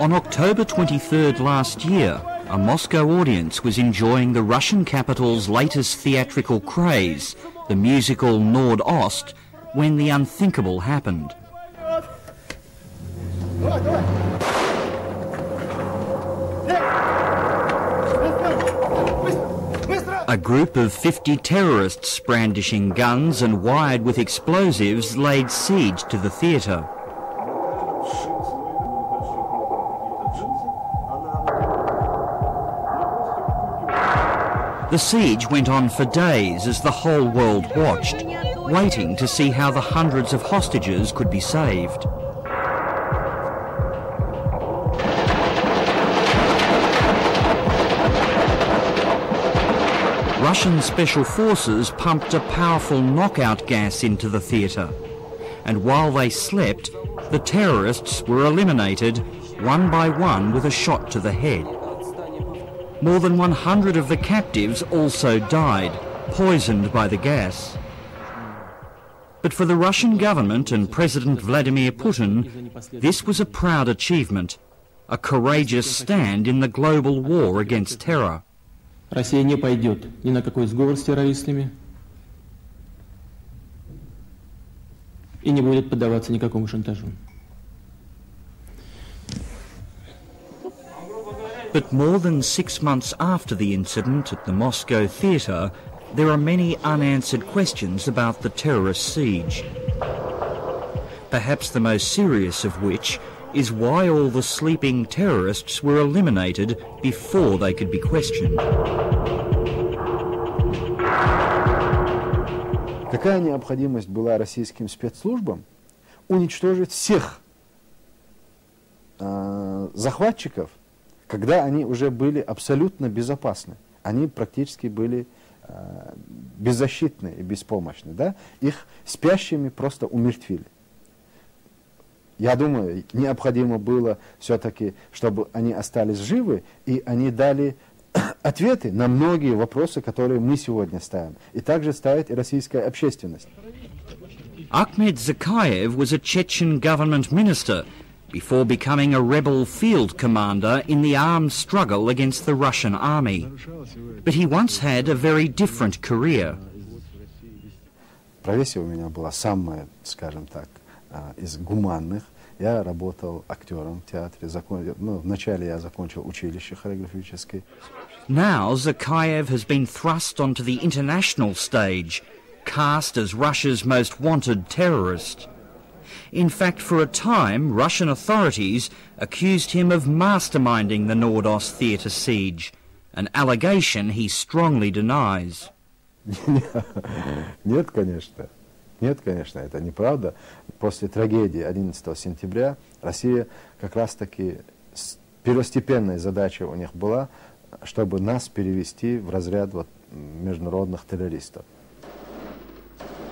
On October 23rd last year, a Moscow audience was enjoying the Russian capital's latest theatrical craze, the musical Nord-Ost, when the unthinkable happened. A group of 50 terrorists brandishing guns and wired with explosives laid siege to the theatre. The siege went on for days as the whole world watched, waiting to see how the hundreds of hostages could be saved. Russian special forces pumped a powerful knockout gas into the theatre. And while they slept, the terrorists were eliminated one by one with a shot to the head. More than 100 of the captives also died, poisoned by the gas. But for the Russian government and President Vladimir Putin, this was a proud achievement, a courageous stand in the global war against terror. Россия не пойдет ни на какой сговор с террористами и не будет поддаваться никакому шантажу. But more than six months after the incident at the Moscow theatre, there are many unanswered questions about the terrorist siege. Perhaps the most serious of which is why all the sleeping terrorists were eliminated before they could be questioned. Какая необходимость была российским спецслужбам уничтожить всех э, захватчиков, когда они уже были абсолютно безопасны? Они практически были э, беззащитны и беспомощны. Да? Их спящими просто умертвили. Я думаю, необходимо было все-таки, чтобы они остались живы, и они дали ответы на многие вопросы, которые мы сегодня ставим. И также ставит и российская общественность. Ahmed Zakayev was a Chechen government minister before becoming a rebel field commander in the armed struggle against the Russian army. But he once had a very different career. Профессия у меня была самая, скажем так, Э, из гуманных. Я работал актером в театре. Закон... Ну, вначале я закончил училище хореографическое. Now Zakayev has been thrust onto the international stage, cast as Russia's most wanted terrorist. In fact, for a time, Russian authorities accused him of masterminding the Nordost theatre siege, an allegation he strongly denies. Нет, конечно. Нет, конечно, это неправда. После трагедии 11 сентября Россия как раз-таки первостепенной задачей у них была, чтобы нас перевести в разряд вот, международных террористов.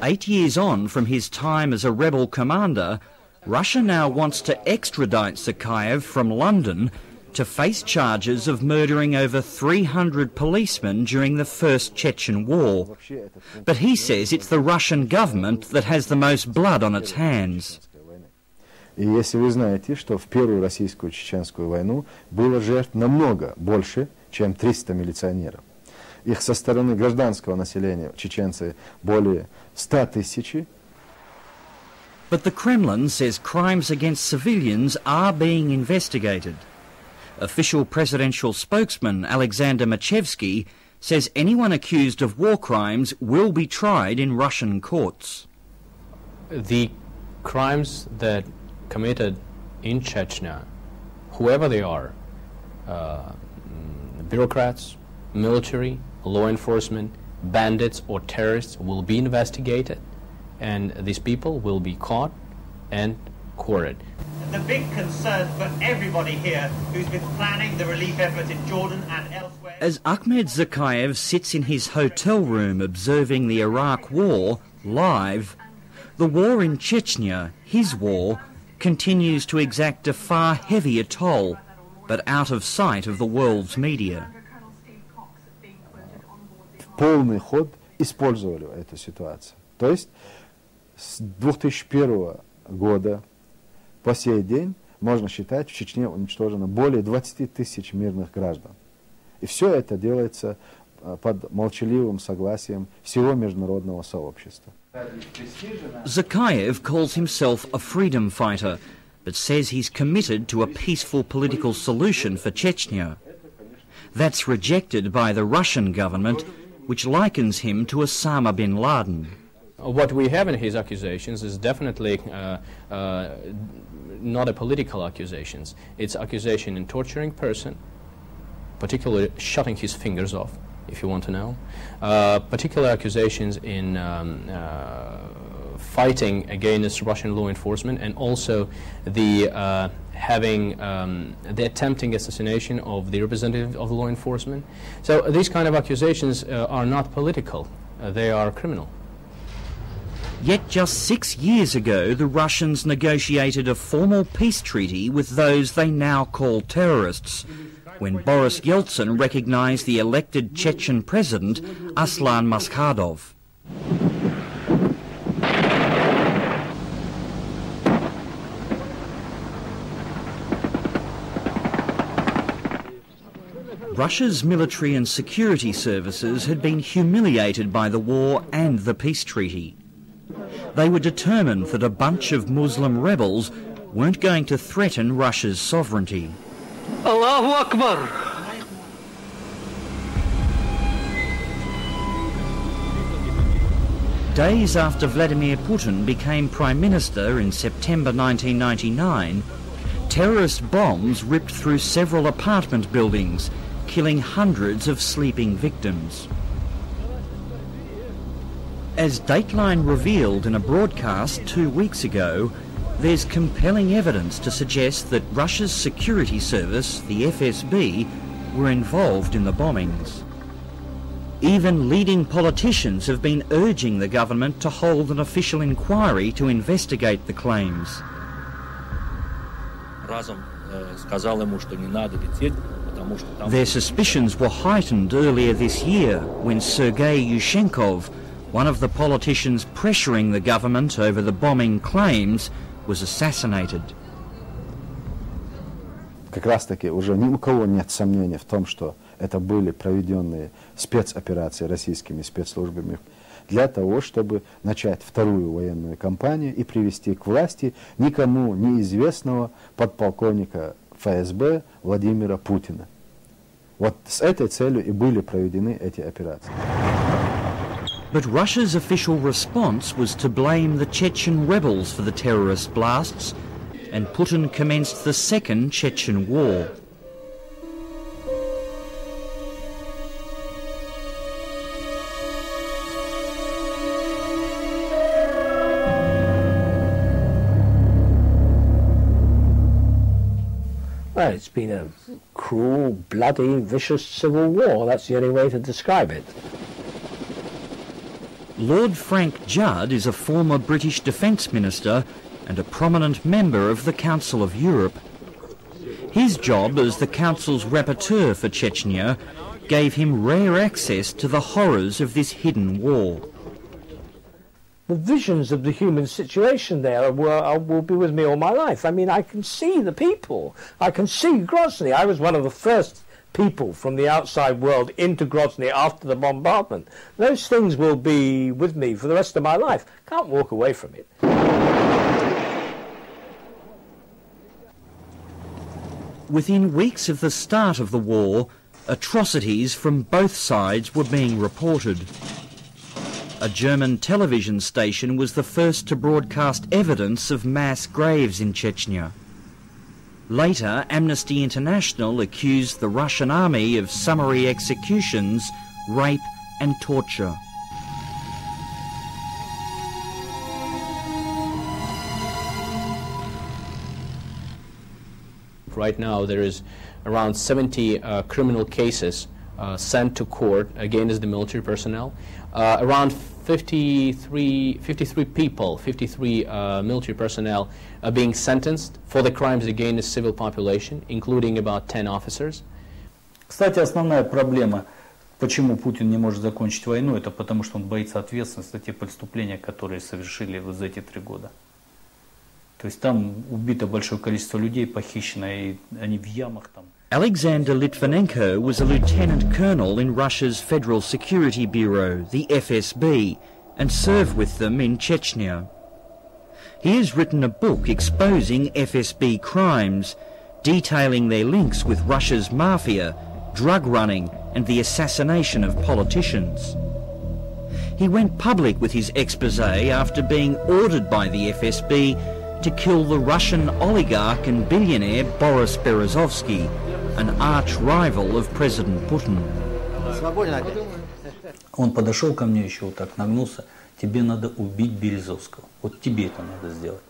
Eight years on from his time as a rebel commander, Russia now wants to extradite Zakayev from London to face charges of murdering over 300 policemen during the First Chechen War. But he says it's the Russian government that has the most blood on its hands. И если вы знаете, что в Первую российскую чеченскую войну было жертв намного больше, чем 300 милиционеров. Их со стороны гражданского населения чеченцы более 100 тысяч. But the Kremlin says crimes against civilians are being investigated. Official presidential spokesman Alexander Machevsky says anyone accused of war crimes will be tried in Russian courts. The crimes that committed in Chechnya, whoever they are, uh, bureaucrats, military, law enforcement, bandits or terrorists will be investigated and these people will be caught and courted. The big concern for everybody here who's been planning the relief effort in Jordan and elsewhere. As Ahmed Zakayev sits in his hotel room observing the Iraq War live, the war in Chechnya, his war, continues to exact a far heavier toll, but out of sight of the world's media. Полный ход использовали эту ситуацию. То есть с 2001 года по сей день можно считать, в Чечне уничтожено более 20 тысяч мирных граждан. И все это делается э, под молчаливым согласием всего международного сообщества. Zakayev calls himself a freedom fighter, but says he's committed to a peaceful political solution for Chechnya. That's rejected by the Russian government, which likens him to Osama bin Laden. What we have in his accusations is definitely uh, uh, not a political accusations. It's accusation in torturing person, particularly shutting his fingers off, if you want to know. Uh, particular accusations in um, uh, fighting against Russian law enforcement and also the uh, having um, the attempting assassination of the representative of law enforcement. So these kind of accusations uh, are not political, uh, they are criminal. Yet just six years ago, the Russians negotiated a formal peace treaty with those they now call terrorists, when Boris Yeltsin recognized the elected Chechen president, Aslan Maskhadov. Russia's military and security services had been humiliated by the war and the peace treaty. They were determined that a bunch of Muslim rebels weren't going to threaten Russia's sovereignty. Allahu Akbar! Days after Vladimir Putin became Prime Minister in September 1999, terrorist bombs ripped through several apartment buildings, killing hundreds of sleeping victims. As Dateline revealed in a broadcast two weeks ago, there's compelling evidence to suggest that Russia's security service, the FSB, were involved in the bombings. Even leading politicians have been urging the government to hold an official inquiry to investigate the claims. Their suspicions were heightened earlier this year when Sergei Yushchenkov, one of the politicians pressuring the government over the bombing claims, was assassinated. Как раз таки уже ни у кого нет сомнений в том, что это были проведенные спецоперации российскими спецслужбами для того, чтобы начать вторую военную кампанию и привести к власти никому неизвестного подполковника ФСБ Владимира Путина. Вот с этой целью и были проведены эти операции. But Russia's official response was to blame the Chechen rebels for the terrorist blasts, and Putin commenced the Second Chechen War. Well, it's been a cruel, bloody, vicious civil war. That's the only way to describe it. Lord Frank Judd is a former British Defence Minister and a prominent member of the Council of Europe. His job as the Council's rapporteur for Chechnya gave him rare access to the horrors of this hidden war. the visions of the human situation there were, uh, will be with me all my life. I mean, I can see the people. I can see Grozny. I was one of the first people from the outside world into Grozny after the bombardment. Those things will be with me for the rest of my life. Can't walk away from it. Within weeks of the start of the war, atrocities from both sides were being reported. A German television station was the first to broadcast evidence of mass graves in Chechnya. Later, Amnesty International accused the Russian army of summary executions, rape and torture. Right now, there is around 70 uh, criminal cases uh, sent to court against the military personnel. Uh, around 53, 53 people, 53 uh, military personnel are being sentenced for the crimes against the civil population, including about 10 officers. Кстати, основная проблема, почему Путин не может закончить войну, это потому что он боится ответственности за те преступления, которые совершили вот за эти три года. То есть там убито большое количество людей, похищено, и они в ямах там. Alexander Litvinenko was a lieutenant colonel in Russia's Federal Security Bureau, the FSB, and served with them in Chechnya. He has written a book exposing FSB crimes, detailing their links with Russia's mafia, drug running, and the assassination of politicians. He went public with his expose after being ordered by the FSB to kill the Russian oligarch and billionaire Boris Berezovsky, an arch rival of President Putin. Он подошел ко мне еще вот так, нагнулся. Тебе надо убить Березовского. Вот тебе это надо сделать.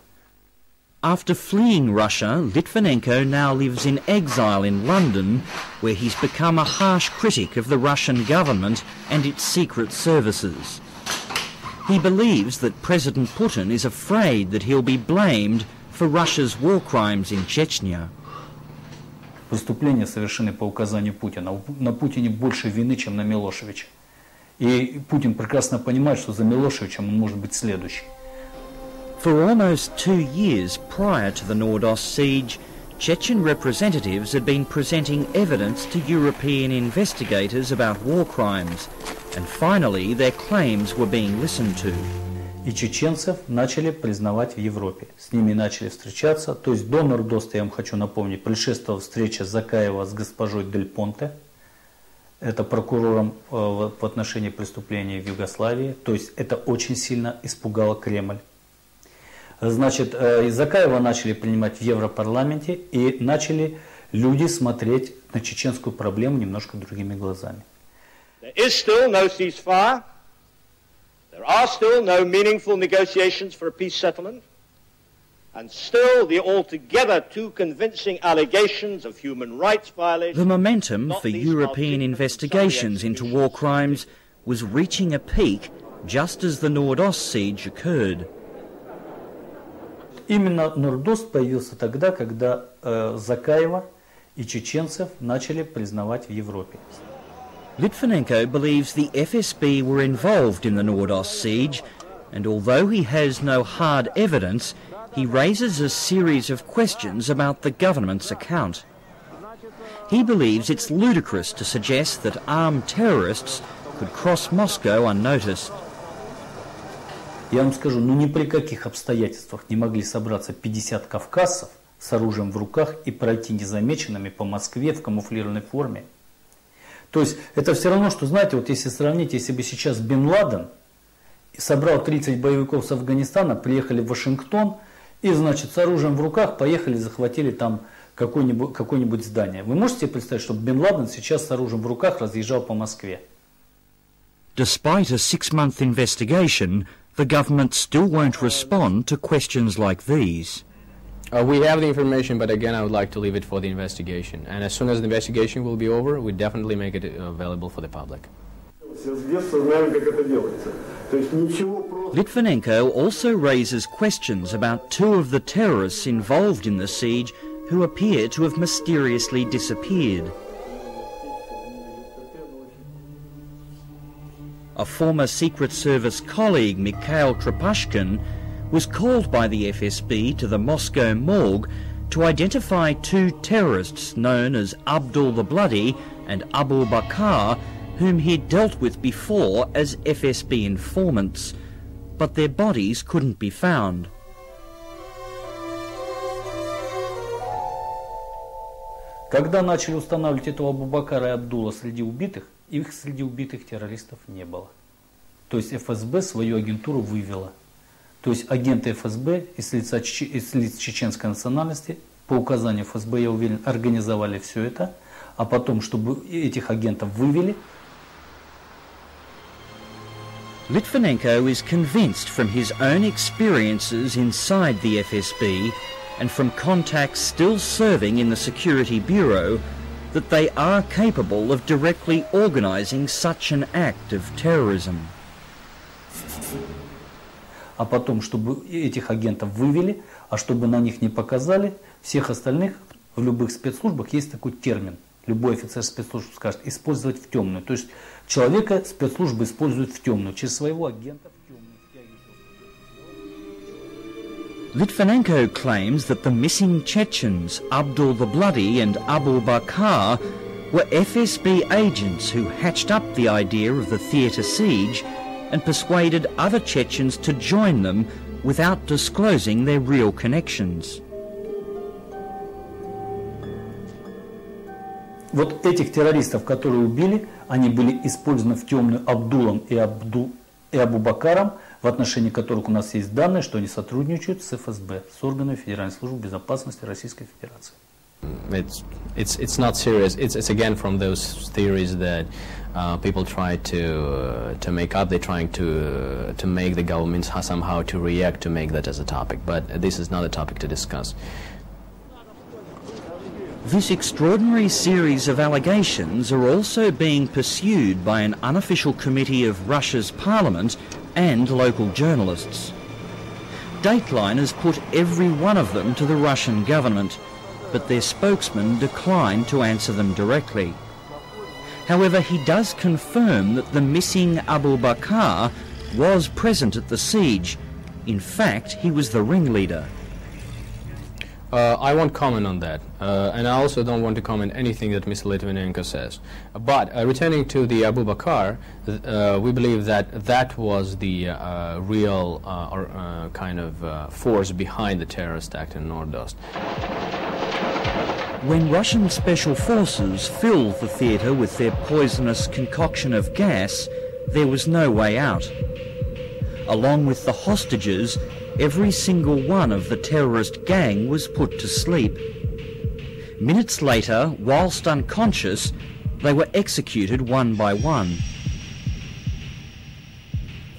After fleeing Russia, Litvinenko now lives in exile in London, where he's become a harsh critic of the Russian government and its secret services. He believes that President Putin is afraid that he'll be blamed for Russia's war crimes in Chechnya. Выступления, совершенные по указанию Путина. На Путине больше вины, чем на Милошевиче. И Путин прекрасно понимает, что за Милошевичем он может быть следующий. For almost two years prior to the Nordost siege, Chechen representatives had been presenting evidence to European investigators about war crimes – and finally their claims were being listened to. И чеченцев начали признавать в Европе. С ними начали встречаться. То есть до Нордоста, я вам хочу напомнить, предшествовала встреча Закаева с госпожой Дель Понте. Это прокурором э, в отношении преступлений в Югославии. То есть это очень сильно испугало Кремль. Значит, э, Закаева начали принимать в Европарламенте и начали люди смотреть на чеченскую проблему немножко другими глазами. There is still no ceasefire. There are still no meaningful negotiations for a peace settlement. And still the altogether too convincing allegations of human rights violations. The momentum for European investigations into war crimes was reaching a peak just as the Nordost siege occurred. Именно Нордост появился тогда, когда э, Закаева и чеченцев начали признавать в Европе. Litvinenko believes the FSB were involved in the Nordost siege, and although he has no hard evidence, he raises a series of questions about the government's account. He believes it's ludicrous to suggest that armed terrorists could cross Moscow unnoticed. Я вам скажу, ну ни при каких обстоятельствах не могли собраться 50 кавказцев с оружием в руках и пройти незамеченными по Москве в камуфлированной форме – То есть это все равно, что, знаете, вот если сравнить, если бы сейчас Бен Ладен собрал 30 боевиков с Афганистана, приехали в Вашингтон и, значит, с оружием в руках поехали, захватили там какое-нибудь какое здание. Вы можете себе представить, что Бен Ладен сейчас с оружием в руках разъезжал по Москве? Despite a six-month investigation, the government still won't respond to questions like these. Uh, we have the information, but again, I would like to leave it for the investigation. And as soon as the investigation will be over, we definitely make it uh, available for the public. Litvinenko also raises questions about two of the terrorists involved in the siege who appear to have mysteriously disappeared. A former Secret Service colleague, Mikhail Trepashkin, was called by the FSB to the Moscow morgue to identify two terrorists known as Abdul the Bloody and Abu Bakr, whom he'd dealt with before as FSB informants, but their bodies couldn't be found. Когда начали устанавливать этого Абубакара и Абдула среди убитых, их среди убитых террористов не было. То есть ФСБ свою агентуру вывела. То есть агенты ФСБ из, лица, из лиц чеченской национальности по указанию ФСБ, я уверен, организовали все это, а потом, чтобы этих агентов вывели, Litvinenko is convinced from his own experiences inside the FSB and from contacts still serving in the Security Bureau that they are capable of directly organising such an act of terrorism. А потом, чтобы этих агентов вывели, а чтобы на них не показали, всех остальных в любых спецслужбах есть такой термин. Любой офицер спецслужб скажет, использовать в темную. То есть человека спецслужбы используют в темную, через своего агента. Litvinenko claims that the missing Chechens, Abdul the Bloody and Abu Bakr, were FSB agents who hatched up the idea of the theatre siege and persuaded other Chechens to join them without disclosing their real connections. Вот этих террористов, которые убили, они были использованы в темную Абдулом и, Абду, и Абу Бакаром, в отношении которых у нас есть данные, что они сотрудничают с ФСБ, с органами Федеральной службы безопасности Российской Федерации. It's, it's, it's not serious. It's, it's again from those theories that uh, people try to, uh, to make up. They're trying to, uh, to make the governments somehow to react to make that as a topic. But this is not a topic to discuss. This extraordinary series of allegations are also being pursued by an unofficial committee of Russia's parliament and local journalists. Dateline has put every one of them to the Russian government, but their spokesman declined to answer them directly. However, he does confirm that the missing Abu Bakr was present at the siege. In fact, he was the ringleader. Uh, I won't comment on that, uh, and I also don't want to comment anything that Mr. Litvinenko says. But uh, returning to the Abu Bakr, uh, we believe that that was the uh, real uh, or, kind of force behind the terrorist act in Nordost. When Russian special forces filled the theatre with their poisonous concoction of gas, there was no way out. Along with the hostages, every single one of the terrorist gang was put to sleep. Minutes later, whilst unconscious, they were executed one by one.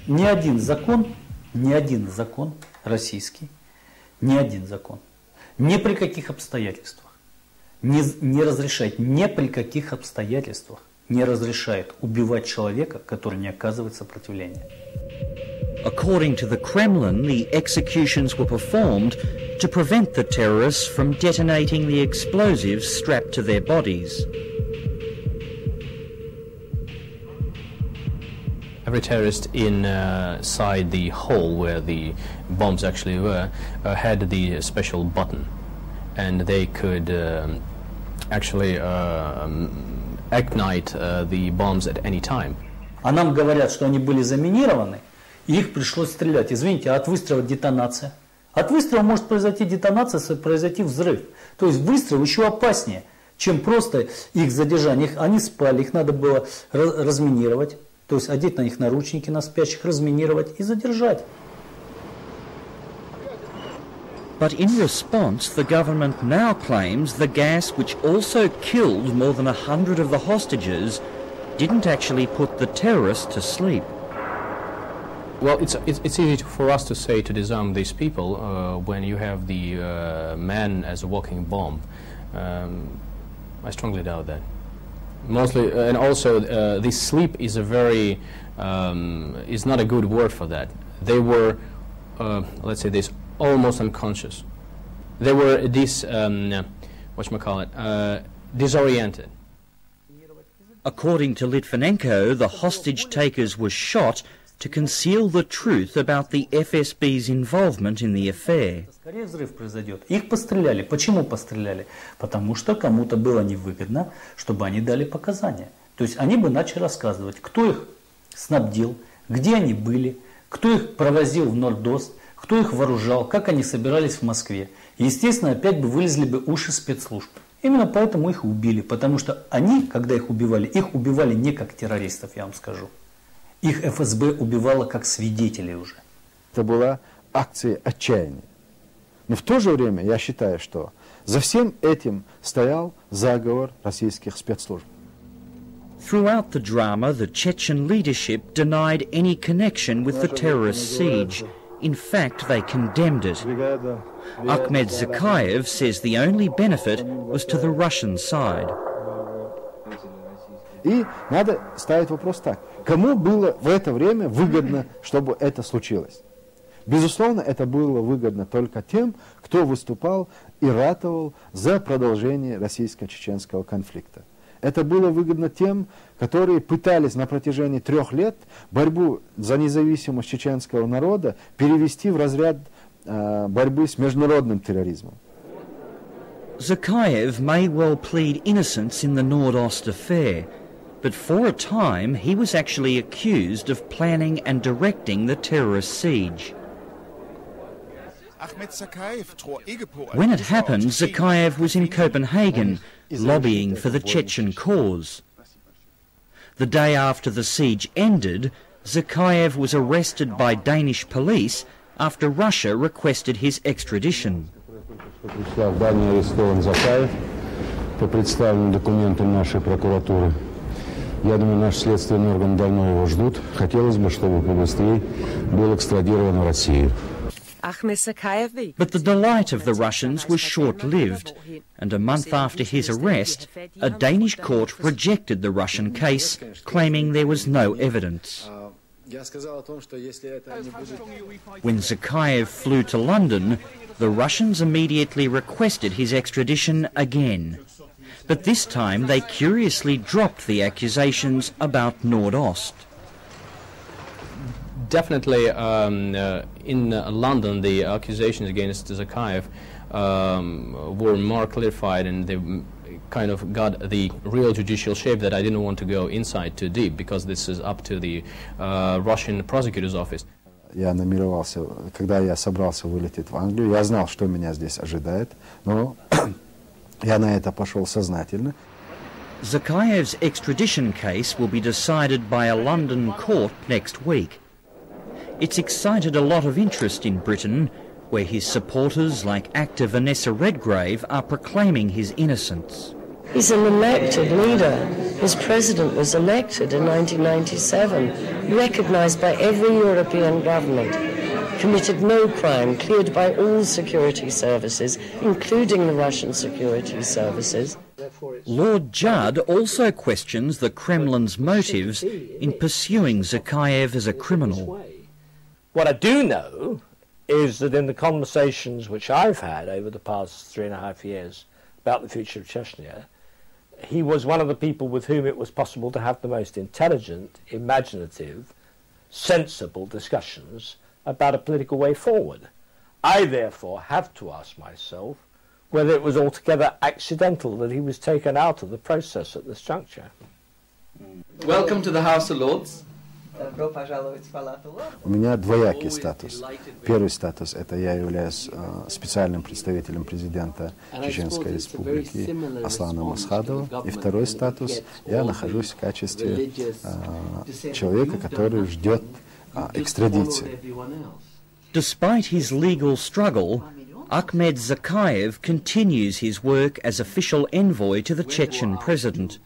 Ни один закон, ни один закон российский, ни один закон, ни при каких обстоятельствах не, не разрешает, ни при каких обстоятельствах не разрешает убивать человека, который не оказывает сопротивления. According to the Kremlin, the executions were performed to prevent the terrorists from detonating the explosives strapped to their bodies. Every terrorist inside uh, the hole where the bombs actually were uh, had the special button, and they could um, actually uh, ignite uh, the bombs at any time. А нам говорят, что они были заминированы, их пришлось стрелять. Извините, а от выстрела детонация? От выстрела может произойти детонация, произойти взрыв. То есть выстрел еще опаснее, чем просто их задержание. Их, они спали, их надо было разминировать, то есть одеть на них наручники на спящих, разминировать и задержать. But in response, the government now claims the gas which also killed more than a hundred of the hostages didn't actually put the terrorists to sleep. Well, it's, it's, it's, easy for us to say to disarm these people uh, when you have the uh, man as a walking bomb. Um, I strongly doubt that. Mostly, uh, and also, uh, this sleep is a very, um, is not a good word for that. They were, uh, let's say this, almost unconscious. They were this, um, whatchamacallit, uh, disoriented. According to Litvinenko, the hostage takers were shot to conceal the truth about the FSB's involvement in the affair. Скорее взрыв произойдет. Их постреляли. Почему постреляли? Потому что кому-то было невыгодно, чтобы они дали показания. То есть они бы начали рассказывать, кто их снабдил, где они были, кто их провозил в Нордост, кто их вооружал, как они собирались в Москве. Естественно, опять бы вылезли бы уши спецслужб. Именно поэтому их убили, потому что они, когда их убивали, их убивали не как террористов, я вам скажу. Их ФСБ убивало как свидетелей уже. Это была акция отчаяния. Но в то же время я считаю, что за всем этим стоял заговор российских спецслужб. Throughout the drama, the Chechen leadership denied any connection with the terrorist siege. In fact, they condemned it. Ahmed Zakayev says the only benefit was to the Russian side. И надо ставить вопрос так. Кому было в это время выгодно, чтобы это случилось? Безусловно, это было выгодно только тем, кто выступал и ратовал за продолжение российско-чеченского конфликта. Это было выгодно тем, которые пытались на протяжении трех лет борьбу за независимость чеченского народа перевести в разряд э, борьбы с международным терроризмом. Zakayev may well plead innocence in the Nordost affair, but for a time he was actually accused of planning and directing the terrorist siege. When it happened, Zakayev was in Copenhagen lobbying for the Chechen cause. The day after the siege ended, Zakayev was arrested by Danish police after Russia requested his extradition. Пришла в Данию арестован Закаев по представленным документам нашей прокуратуры. Я думаю, наш следственный орган давно его ждут. Хотелось бы, чтобы побыстрее был экстрадирован в Россию. But the delight of the Russians was short-lived, and a month after his arrest, a Danish court rejected the Russian case, claiming there was no evidence. When Zakayev flew to London, the Russians immediately requested his extradition again. But this time they curiously dropped the accusations about Nordost Definitely, um, uh, in uh, London, the accusations against Zakayev um, were more clarified and they kind of got the real judicial shape that I didn't want to go inside too deep because this is up to the uh, Russian prosecutor's office. Я намеревался, когда я собрался вылететь в Англию, я знал, что меня здесь ожидает, но я на это пошел сознательно. Zakayev's extradition case will be decided by a London court next week. It's excited a lot of interest in Britain, where his supporters like actor Vanessa Redgrave are proclaiming his innocence. He's an elected leader. His president was elected in 1997, recognised by every European government. Committed no crime, cleared by all security services, including the Russian security services. Lord Judd also questions the Kremlin's motives in pursuing Zakayev as a criminal. What I do know is that in the conversations which I've had over the past three and a half years about the future of Chechnya, he was one of the people with whom it was possible to have the most intelligent, imaginative, sensible discussions about a political way forward. I therefore have to ask myself whether it was altogether accidental that he was taken out of the process at this juncture. Welcome to the House of Lords. У меня двоякий статус. Первый статус – это я являюсь э, специальным представителем президента Чеченской Республики Аслана Масхадова. И второй статус – я нахожусь в качестве э, человека, который ждет э, экстрадиции. Despite his legal struggle, Ahmed Zakayev continues his work as official envoy to the Chechen president.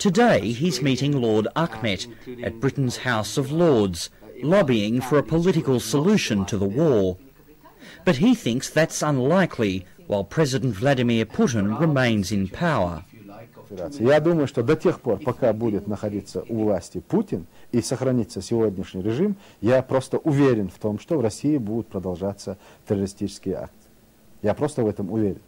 Today he's meeting Lord Ahmed at Britain's House of Lords, lobbying for a political solution to the war. But he thinks that's unlikely while President Vladimir Putin remains in power. Я думаю, что до тех пор, пока будет находиться у власти Путин и сохранится сегодняшний режим, я просто уверен в том, что в России будут продолжаться террористические акты. Я просто в этом уверен.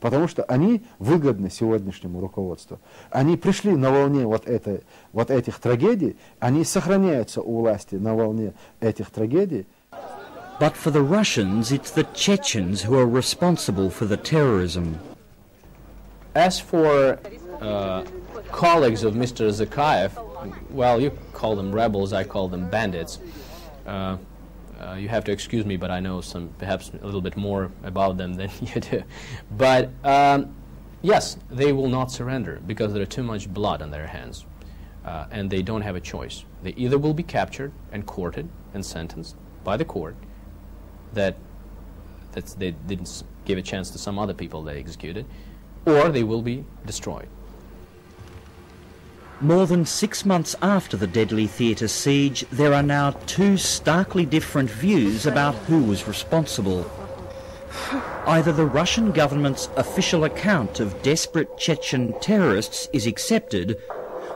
Потому что они выгодны сегодняшнему руководству. Они пришли на волне вот, этой, вот этих трагедий, они сохраняются у власти на волне этих трагедий. But for the Russians, it's the Chechens who are responsible for the terrorism. As for uh, colleagues of Mr. Zakayev, well, you call them rebels, I call them bandits. Uh, uh, you have to excuse me, but I know some, perhaps a little bit more about them than you do. But um, yes, they will not surrender because there is too much blood on their hands, uh, and they don't have a choice. They either will be captured and courted and sentenced by the court that that they didn't give a chance to some other people they executed, or they will be destroyed. More than six months after the deadly theatre siege, there are now two starkly different views about who was responsible. Either the Russian government's official account of desperate Chechen terrorists is accepted,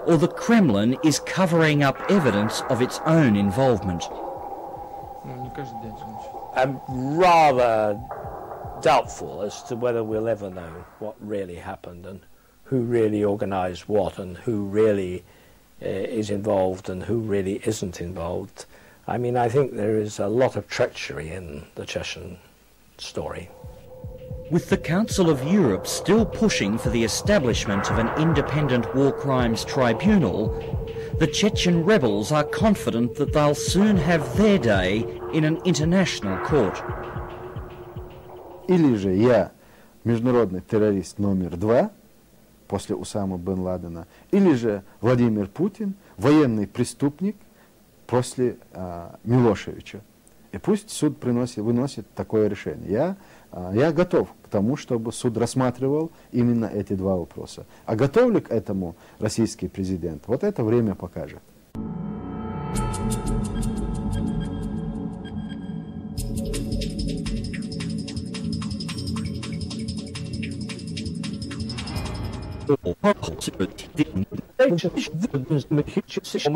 or the Kremlin is covering up evidence of its own involvement. I'm rather doubtful as to whether we'll ever know what really happened and who really organised what and who really uh, is involved and who really isn't involved. I mean, I think there is a lot of treachery in the Chechen story. With the Council of Europe still pushing for the establishment of an independent war crimes tribunal, the Chechen rebels are confident that they'll soon have their day in an international court. Или же я международный террорист номер два после Усама бен Ладена, или же Владимир Путин военный преступник после а, Милошевича. И пусть суд приносит, выносит такое решение. Я, а, я готов к тому, чтобы суд рассматривал именно эти два вопроса. А готов ли к этому российский президент? Вот это время покажет. 我好奇的提点，但是必须认真的去学习。